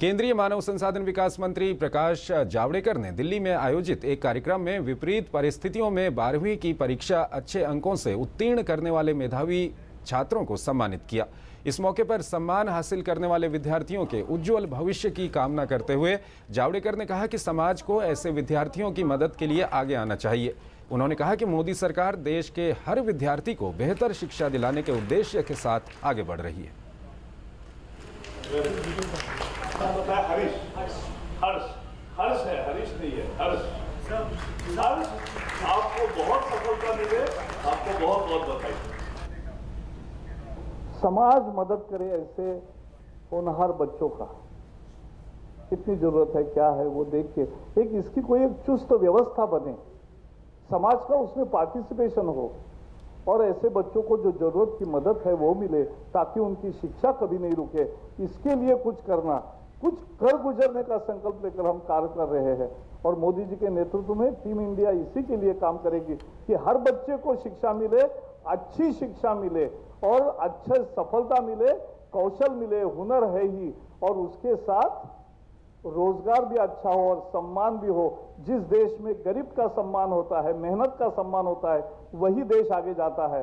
केंद्रीय मानव संसाधन विकास मंत्री प्रकाश जावड़ेकर ने दिल्ली में आयोजित एक कार्यक्रम में विपरीत परिस्थितियों में बारहवीं की परीक्षा अच्छे अंकों से उत्तीर्ण करने वाले मेधावी छात्रों को सम्मानित किया। इस मौके पर सम्मान हासिल करने वाले विद्यार्थियों के उज्जवल भविष्य की कामना करते हुए जावड़ेकर ने कहा कि समाज को ऐसे विद्यार्थियों की मदद के लिए आगे आना चाहिए। उन्होंने कहा कि मोदी सरकार देश के हर विद्यार्थी को बेहतर शिक्षा दिलाने के उद्देश्य के साथ आगे बढ़ रही है। होता है हरीश। हर्ष। हर्ष है, हरीश नहीं है, हर्ष। हर्ष, आपको बहुत सफलता मिले, आपको बहुत बहुत बधाई। समाज मदद करे ऐसे होनहार बच्चों का। कितनी ज़रूरत है, क्या है, वो देख के एक इसकी कोई एक चुस्त व्यवस्था बने। समाज का उसमें पार्टिसिपेशन हो। और ऐसे बच्चों को जो ज़रूरत की मदद है, वो मिले, ताकि उनकी शिक्षा कभी नहीं रुके। इसके लिए कुछ करना। कुछ कर गुजरने का संकल्प लेकर हम कार्य कर रहे हैं। और मोदी जी के नेतृत्व में टीम इंडिया इसी के लिए काम करेगी कि हर बच्चे को शिक्षा मिले, अच्छी शिक्षा मिले और अच्छे सफलता मिले, कौशल मिले, हुनर है ही। और उसके साथ रोज़गार भी अच्छा हो और सम्मान भी हो। जिस देश में गरीब का सम्मान होता है, मेहनत का सम्मान होता है, वही देश आगे जाता है।